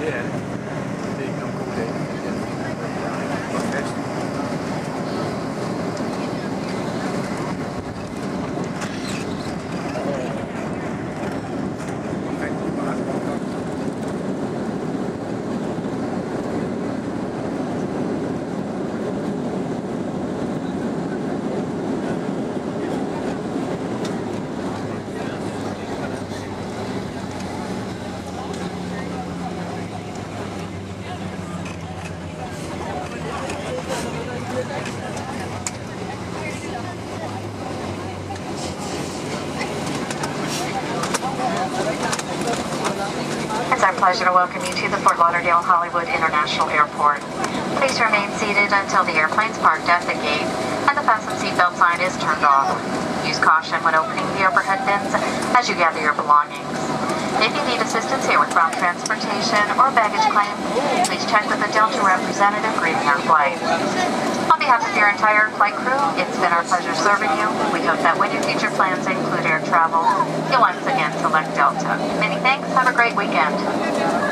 Yeah. Pleasure to welcome you to the Fort Lauderdale Hollywood International Airport. Please remain seated until the airplane's parked at the gate and the fasten seatbelt sign is turned off. Use caution when opening the overhead bins as you gather your belongings. If you need assistance here with ground transportation or baggage claim, please check with a Delta representative greeting our flight. On behalf of your entire flight crew, it's been our pleasure serving you. We hope that when your future plans travel, you'll once again select Delta. Many thanks. Have a great weekend.